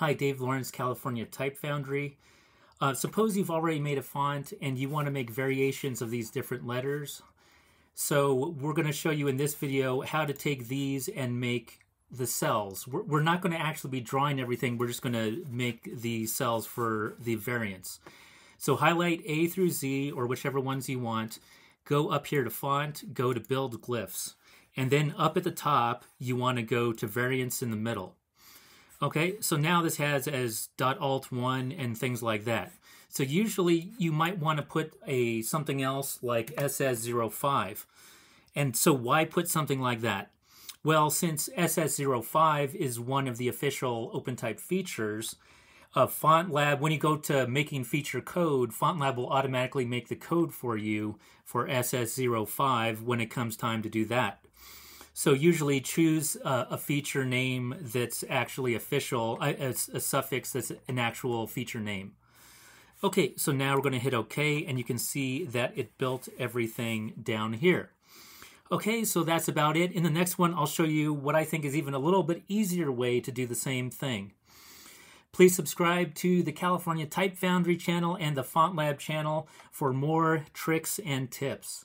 Hi, Dave Lawrence, California Type Foundry. Uh, suppose you've already made a font and you want to make variations of these different letters. So we're going to show you in this video how to take these and make the cells. We're, we're not going to actually be drawing everything. We're just going to make the cells for the variants. So highlight A through Z or whichever ones you want. Go up here to font, go to build glyphs. And then up at the top, you want to go to variants in the middle. Okay, so now this has as .alt1 and things like that. So usually you might want to put a something else like SS05. And so why put something like that? Well, since SS05 is one of the official OpenType features, of FontLab, when you go to making feature code, FontLab will automatically make the code for you for SS05 when it comes time to do that. So usually choose a, feature name that's actually official, a, a, a suffix that's an actual feature name. Okay, so now we're going to hit OK, and you can see that it built everything down here. Okay, so that's about it. In the next one, I'll show you what I think is even a little bit easier way to do the same thing. Please subscribe to the California Type Foundry channel and the FontLab channel for more tricks and tips.